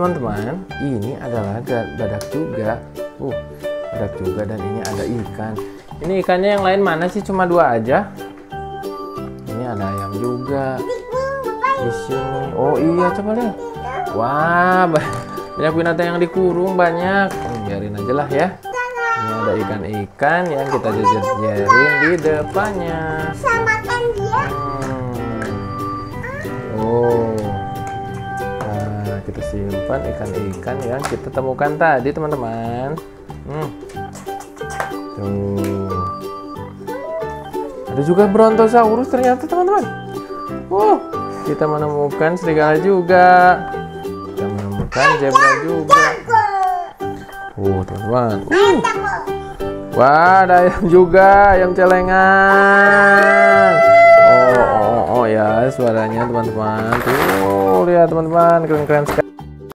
Teman-teman, ini adalah badak juga. Uh, badak juga dan ini ada ikan. Ini ikannya yang lain mana sih? Cuma dua aja. Ini ada ayam juga. Di sini. Oh iya, coba lihat. Wah, banyak binatang yang dikurung banyak. Hmm, biarin aja lah ya. Ini ada ikan-ikan yang kita jejer-jejerin di depannya. Kita simpan ikan-ikan yang kita temukan tadi, teman-teman. Hmm. Tuh. Ada juga Brontosaurus ternyata, teman-teman. Oh, kita menemukan serigala juga. Kita menemukan zebra juga. Oh, teman-teman. Uh. Wah, ada ayam juga, ayam celengan. Suaranya teman-teman. Tuh, lihat teman-teman, keren-keren sekali.